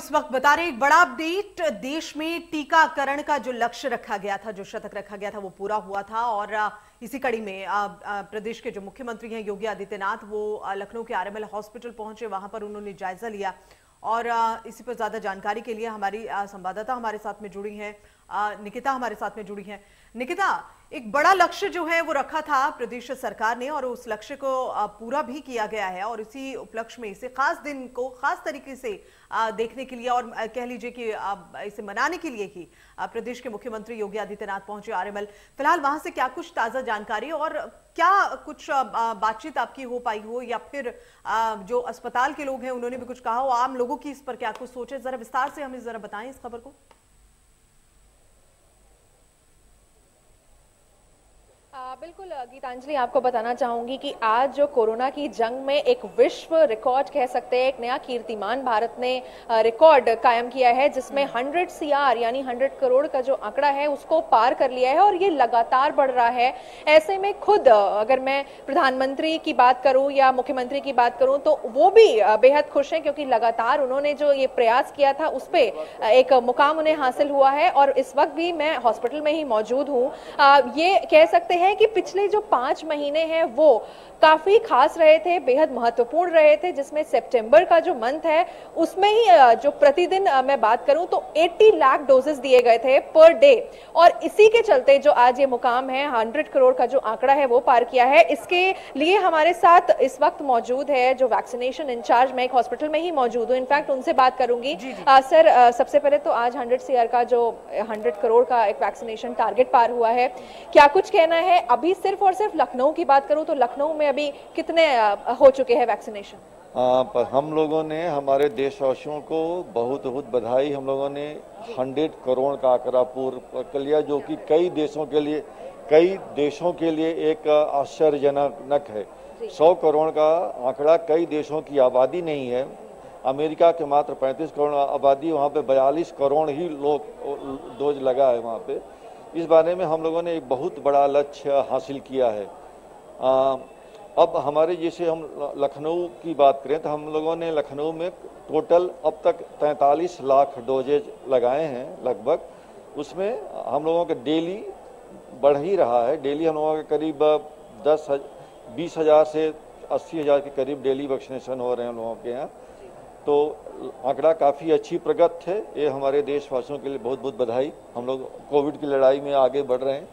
इस वक्त बता रहे एक बड़ा अपडेट, देश में टीकाकरण का जो लक्ष्य रखा गया था, जो शतक रखा गया था, वो पूरा हुआ था और इसी कड़ी में प्रदेश के जो मुख्यमंत्री हैं, योगी आदित्यनाथ, वो लखनऊ के आरएमएल हॉस्पिटल पहुँचे, वहाँ पर उन्होंने जायजा लिया और इसी पर ज़्यादा जानकारी के लिए हमारी संवाददाता हमारे साथ में जुड़ी हैं निकिता हमारे साथ में जुड़ी हैं। निकिता एक बड़ा लक्ष्य जो है वो रखा था प्रदेश सरकार ने और उस लक्ष्य को पूरा भी किया गया है और इसी उपलक्ष्य में इसे खास दिन को खास तरीके से देखने के लिए और कह लीजिए कि इसे मनाने के लिए ही प्रदेश के मुख्यमंत्री योगी आदित्यनाथ पहुँचे आरएमएल फ़िलहाल वहाँ से क्या कुछ ताज़ा जानकारी और क्या कुछ बातचीत आपकी हो पाई हो या फिर जो अस्पताल के लोग हैं उन्होंने भी कुछ कहा हो, आम लोगों की इस पर क्या कुछ सोचे? जरा विस्तार से हमें जरा बताएँ इस खबर को। बिल्कुल गीतांजलि आपको बताना चाहूँगी कि आज जो कोरोना की जंग में एक विश्व रिकॉर्ड कह सकते हैं एक नया कीर्तिमान भारत ने रिकॉर्ड कायम किया है जिसमें 100 सीआर यानी 100 करोड़ का जो आंकड़ा है उसको पार कर लिया है और ये लगातार बढ़ रहा है। ऐसे में खुद अगर मैं प्रधानमंत्री की बात करूँ या मुख्यमंत्री की बात करूँ तो वो भी बेहद खुश हैं क्योंकि लगातार उन्होंने जो ये प्रयास किया था उस पर एक मुकाम उन्हें हासिल हुआ है और इस वक्त भी मैं हॉस्पिटल में ही मौजूद हूँ। ये कह सकते हैं कि पिछले जो पाँच महीने हैं वो काफ़ी खास रहे थे बेहद महत्वपूर्ण रहे थे जिसमें सितंबर का जो मंथ है उसमें ही जो प्रतिदिन मैं बात करूँ तो 80 लाख डोजेस दिए गए थे पर डे। और इसी के चलते जो आज ये मुकाम है 100 करोड़ का जो आंकड़ा है वो पार किया है। इसके लिए हमारे साथ इस वक्त मौजूद है जो वैक्सीनेशन इंचार्ज मैं एक हॉस्पिटल में ही मौजूद हूँ। इनफैक्ट उनसे बात करूँगी। जी जी। आ, सर आ, सबसे पहले तो आज हंड्रेड सी का जो हंड्रेड करोड़ का एक वैक्सीनेशन टारगेट पार हुआ है। क्या कुछ कहना है? अभी सिर्फ़ और सिर्फ़ लखनऊ की बात करूँ तो लखनऊ में अभी कितने हो चुके हैं वैक्सीनेशन पर हम लोगों ने हमारे देशवासियों को बहुत बहुत बधाई। हम लोगों ने 100 करोड़ का आंकड़ा पूर्ण कर लिया जो कि कई देशों के लिए कई देशों के लिए एक आश्चर्यजनक है। 100 करोड़ का आंकड़ा कई देशों की आबादी नहीं है। अमेरिका के मात्र 35 करोड़ आबादी वहाँ पे बयालीस करोड़ ही लोग डोज लगा है वहाँ पे। इस बारे में हम लोगों ने एक बहुत बड़ा लक्ष्य हासिल किया है। आ, अब हमारे जैसे हम लखनऊ की बात करें तो हम लोगों ने लखनऊ में टोटल अब तक 43 लाख डोजेज लगाए हैं लगभग। उसमें हम लोगों का डेली बढ़ ही रहा है। डेली हम लोगों के करीब दस बीस हज़ार से अस्सी हज़ार के करीब डेली वैक्सीनेशन हो रहे हैं हम लोगों के यहाँ। तो आंकड़ा काफ़ी अच्छी प्रगत है। ये हमारे देशवासियों के लिए बहुत बहुत बधाई। हम लोग कोविड की लड़ाई में आगे बढ़ रहे हैं।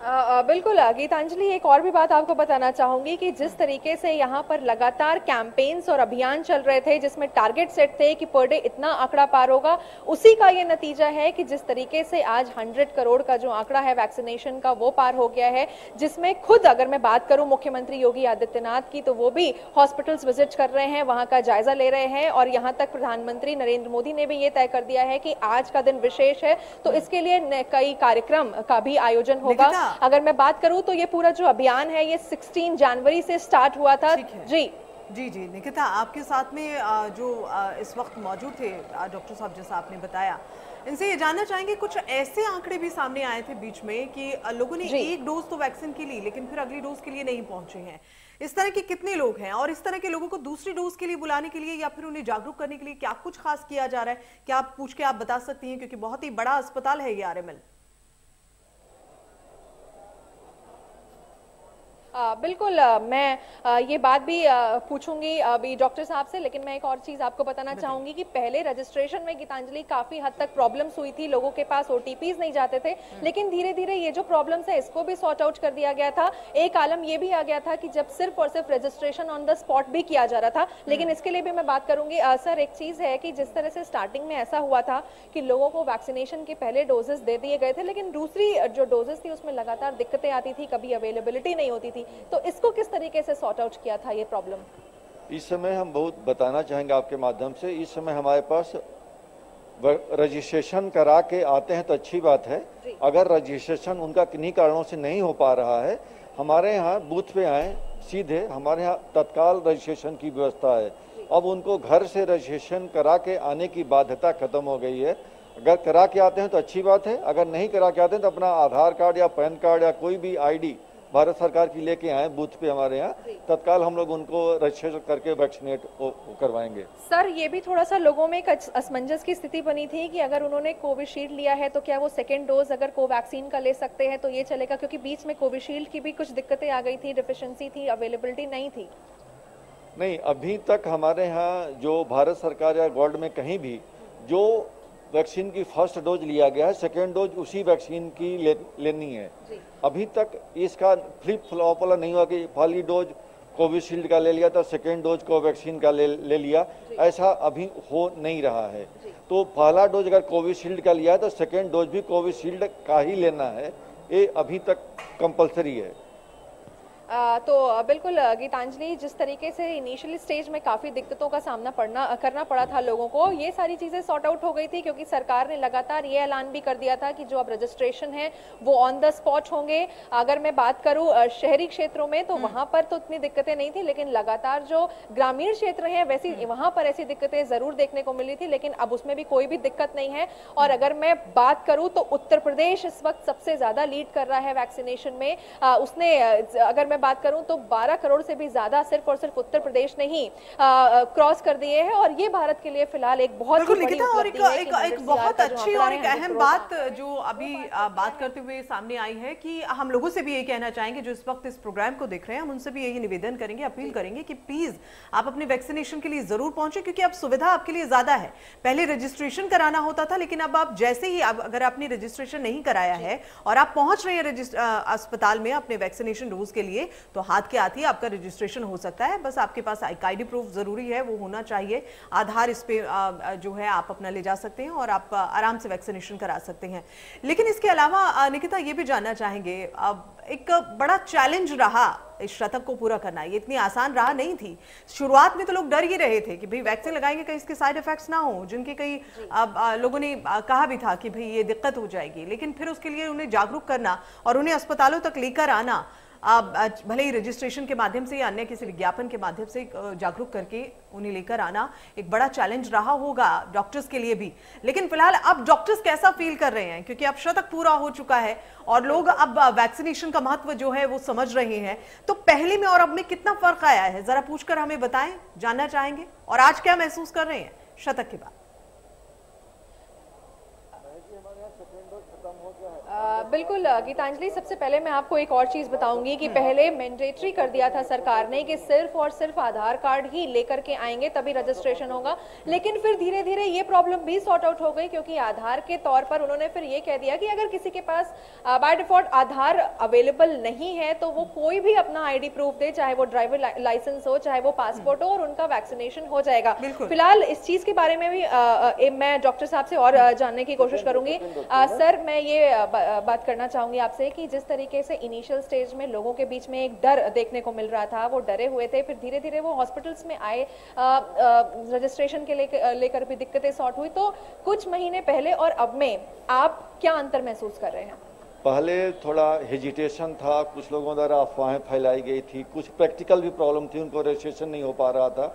बिल्कुल गीतांजलि एक और भी बात आपको बताना चाहूँगी कि जिस तरीके से यहाँ पर लगातार कैंपेन्स और अभियान चल रहे थे जिसमें टारगेट सेट थे कि पर डे इतना आंकड़ा पार होगा उसी का ये नतीजा है कि जिस तरीके से आज 100 करोड़ का जो आंकड़ा है वैक्सीनेशन का वो पार हो गया है जिसमें खुद अगर मैं बात करूँ मुख्यमंत्री योगी आदित्यनाथ की तो वो भी हॉस्पिटल्स विज़िट कर रहे हैं वहाँ का जायजा ले रहे हैं और यहाँ तक प्रधानमंत्री नरेंद्र मोदी ने भी ये तय कर दिया है कि आज का दिन विशेष है तो इसके लिए कई कार्यक्रम का भी आयोजन होगा। अगर मैं बात करूँ तो ये पूरा जो अभियान है ये 16 जनवरी से स्टार्ट हुआ था। जी। जी जी निकिता आपके साथ में जो इस वक्त मौजूद थे डॉक्टर साहब जैसा आपने बताया इनसे ये जानना चाहेंगे कुछ ऐसे आंकड़े भी सामने आए थे बीच में कि लोगों ने एक डोज तो वैक्सीन की ली लेकिन फिर अगली डोज के लिए नहीं पहुँचे हैं। इस तरह के कितने लोग हैं? और इस तरह के लोगों को दूसरी डोज के लिए बुलाने के लिए या फिर उन्हें जागरूक करने के लिए क्या कुछ खास किया जा रहा है? क्या आप पूछ के आप बता सकती हैं? क्योंकि बहुत ही बड़ा अस्पताल है ये आरएमएल बिल्कुल मैं ये बात भी पूछूँगी अभी डॉक्टर साहब से लेकिन मैं एक और चीज़ आपको बताना चाहूँगी कि पहले रजिस्ट्रेशन में गीतांजलि काफ़ी हद तक प्रॉब्लम्स हुई थी लोगों के पास ओटीपीज नहीं जाते थे हम्म। लेकिन धीरे धीरे ये जो प्रॉब्लम्स है इसको भी सॉर्ट आउट कर दिया गया था एक आलम ये भी आ गया था कि जब सिर्फ़ और सिर्फ़ रजिस्ट्रेशन ऑन द स्पॉट भी किया जा रहा था लेकिन हम्म। इसके लिए भी मैं बात करूँगी सर एक चीज़ है कि जिस तरह से स्टार्टिंग में ऐसा हुआ था कि लोगों को वैक्सीनेशन के पहले डोजेस दे दिए गए थे लेकिन दूसरी जो डोजेस थी उसमें लगातार दिक्कतें आती थी कभी अवेलेबिलिटी नहीं होती थी तो इसको किस तरीके से सॉर्ट आउट किया था ये प्रॉब्लम इस समय हम बहुत बताना चाहेंगे आपके माध्यम से इस समय हमारे पास रजिस्ट्रेशन करा के आते हैं तो अच्छी बात है। अगर रजिस्ट्रेशन उनका किन्हीं कारणों से नहीं हो पा रहा है हमारे यहाँ बूथ पे आए सीधे हमारे यहाँ तत्काल रजिस्ट्रेशन की व्यवस्था है। अब उनको घर से रजिस्ट्रेशन करा के आने की बाध्यता खत्म हो गई है। अगर करा के आते हैं तो अच्छी बात है अगर नहीं करा के आते हैं तो अपना आधार कार्ड या पैन कार्ड या कोई भी आईडी भारत सरकार की लेके आए बूथ पे हमारे यहाँ तत्काल हम लोग उनको रजिस्टर करके वैक्सीनेट करवाएँगे। सर ये भी थोड़ा सा लोगों में एक असमंजस की स्थिति बनी थी कि अगर उन्होंने कोविशील्ड लिया है तो क्या वो सेकेंड डोज अगर कोवैक्सीन का ले सकते हैं तो ये चलेगा? क्योंकि बीच में कोविशील्ड की भी कुछ दिक्कतें आ गई थी डिफिशियंसी थी अवेलेबिलिटी नहीं थी। नहीं अभी तक हमारे यहाँ जो भारत सरकार या वर्ल्ड में कहीं भी जो वैक्सीन की फ़र्स्ट डोज लिया गया है सेकेंड डोज उसी वैक्सीन की ले, लेनी है। अभी तक इसका फ्लिप फ्लॉप वाला नहीं हुआ कि पहली डोज कोविशील्ड का ले लिया तो सेकेंड डोज कोवैक्सीन का ले, ले लिया। ऐसा अभी हो नहीं रहा है। तो पहला डोज अगर कोविशील्ड का लिया है तो सेकेंड डोज भी कोविशील्ड का ही लेना है। ये अभी तक कंपलसरी है। तो बिल्कुल गीतांजलि जिस तरीके से इनिशियल स्टेज में काफ़ी दिक्कतों का सामना पड़ना करना पड़ा था लोगों को ये सारी चीज़ें सॉर्ट आउट हो गई थी क्योंकि सरकार ने लगातार ये ऐलान भी कर दिया था कि जो अब रजिस्ट्रेशन है वो ऑन द स्पॉट होंगे अगर मैं बात करूँ शहरी क्षेत्रों में तो हम्म। वहाँ पर तो इतनी दिक्कतें नहीं थी लेकिन लगातार जो ग्रामीण क्षेत्र हैं वैसी हम्म। वहाँ पर ऐसी दिक्कतें ज़रूर देखने को मिली थी लेकिन अब उसमें भी कोई भी दिक्कत नहीं है और अगर मैं बात करूँ तो उत्तर प्रदेश इस वक्त सबसे ज़्यादा लीड कर रहा है वैक्सीनेशन में उसने अगर मैं मैं बात करूँ तो 12 करोड़ से भी ज़्यादा सिर्फ़ और सिर्फ़ उत्तर प्रदेश ने ही क्रॉस कर दिए हैं और ये भारत के लिए फ़िलहाल एक बहुत और एक, एक, एक बहुत अच्छी और एक अहम बात जो अभी बात करते हुए सामने आई है कि हम लोगों से भी ये कहना चाहेंगे जो इस वक्त इस प्रोग्राम को देख रहे हैं हम उनसे भी यही निवेदन करेंगे अपील करेंगे कि प्लीज़ आप अपने वैक्सीनेशन के लिए ज़रूर पहुँचे क्योंकि अब सुविधा आपके लिए ज़्यादा है। पहले रजिस्ट्रेशन कराना होता था लेकिन अब आप जैसे ही अगर आपने रजिस्ट्रेशन नहीं कराया है और आप पहुँच रहे हैं अस्पताल में अपने वैक्सीनेशन डोज के लिए तो हाथ के आती आपका रजिस्ट्रेशन हो सकता है। बस आपके पास आई प्रूफ ज़रूरी है, वो होना चाहिए। आधार इस पे जो है आप अपना ले जा सकते हैं और आप आराम से वैक्सीनेशन करा सकते हैं। लेकिन इसके अलावा निकिता, ये भी जानना चाहेंगे एक बड़ा चैलेंज रहा इस शतक को पूरा करना। ये इतनी आसान रहा नहीं थी। शुरुआत में तो लोग डर ही रहे थे कि भाई वैक्सीन लगाएँगे कहीं इसके साइड इफेक्ट्स ना हो, जिनके कई लोगों ने कहा भी था कि भाई ये दिक्कत हो जाएगी। लेकिन फिर उसके लिए उन्हें जागरूक करना और उन्हें अस्पतालों तक लेकर आना भले ही रजिस्ट्रेशन के माध्यम से या अन्य किसी विज्ञापन के माध्यम से जागरूक करके उन्हें लेकर आना एक बड़ा चैलेंज रहा होगा डॉक्टर्स के लिए भी। लेकिन फ़िलहाल अब डॉक्टर्स कैसा फील कर रहे हैं? क्योंकि अब शतक पूरा हो चुका है और लोग अब वैक्सीनेशन का महत्व जो है वो समझ रहे हैं। तो पहले में और अब में कितना फ़र्क आया है? जरा पूछकर हमें बताएँ, जानना चाहेंगे? और आज क्या महसूस कर रहे हैं? शतक के बाद। बिल्कुल गीतांजलि सबसे पहले मैं आपको एक और चीज़ बताऊँगी कि पहले मैंडेटरी कर दिया था सरकार ने कि सिर्फ़ और सिर्फ़ आधार कार्ड ही लेकर के आएँगे तभी रजिस्ट्रेशन होगा। लेकिन फिर धीरे धीरे ये प्रॉब्लम भी सॉर्ट आउट हो गई क्योंकि आधार के तौर पर उन्होंने फिर ये कह दिया कि अगर किसी के पास बाय डिफ़ॉल्ट आधार अवेलेबल नहीं है तो वो कोई भी अपना आईडी प्रूफ दे चाहे वो ड्राइवर लाइसेंस हो चाहे वो पासपोर्ट हो और उनका वैक्सीनेशन हो जाएगा। फ़िलहाल इस चीज़ के बारे में भी मैं डॉक्टर साहब से और जानने की कोशिश करूँगी। सर मैं ये बात करना चाहूँगी आपसे कि जिस तरीके से इनिशियल स्टेज में लोगों के बीच में एक डर देखने को मिल रहा था, वो डरे हुए थे, फिर धीरे धीरे वो हॉस्पिटल्स में आए रजिस्ट्रेशन के लेकर भी दिक्कतें सॉर्ट हुई। तो कुछ महीने पहले और अब में आप क्या अंतर महसूस कर रहे हैं? पहले थोड़ा हेजिटेशन था, कुछ लोगों द्वारा अफवाहें फैलाई गई थी, कुछ प्रैक्टिकल भी प्रॉब्लम थी, उनको रजिस्ट्रेशन नहीं हो पा रहा था।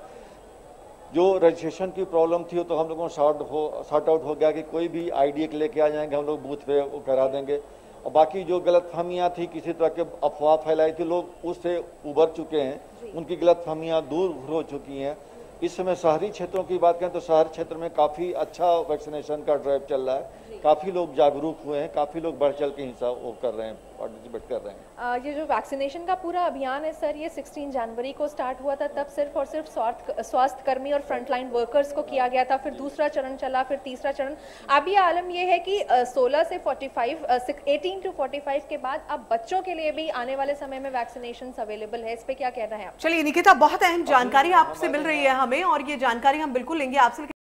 जो रजिस्ट्रेशन की प्रॉब्लम थी तो हम लोगों को शॉर्ट हो शॉर्ट आउट हो गया कि कोई भी आईडी एक लेके आ जाएँगे, हम लोग बूथ पे वो करा देंगे। और बाकी जो गलत फहमियाँ थी किसी तरह के अफवाह फैलाई थी लोग उससे उबर चुके हैं। उनकी गलत फहमियाँ दूर हो चुकी हैं। इस समय शहरी क्षेत्रों की बात करें तो शहर क्षेत्र में काफ़ी अच्छा वैक्सीनेशन का ड्राइव चल रहा है। काफ़ी लोग जागरूक हुए हैं काफ़ी लोग बढ़ चल के हिस्सा वो कर रहे हैं। पार्टिसिपेट कर रहे हैं। आ, ये जो वैक्सीनेशन का पूरा अभियान है सर ये 16 जनवरी को स्टार्ट हुआ था तब सिर्फ़ और सिर्फ़ स्वास्थ्य कर्मी और फ्रंटलाइन वर्कर्स को किया गया था फिर दूसरा चरण चला फिर तीसरा चरण। अब ये आलम ये है कि 16 से 45 18 टू 45 के बाद अब बच्चों के लिए भी आने वाले समय में वैक्सीनेशन अवेलेबल है। इस पर क्या कहना है चलिए निकिता बहुत अहम जानकारी आपसे मिल रही है हमें और ये जानकारी हम बिल्कुल लेंगे। आपसे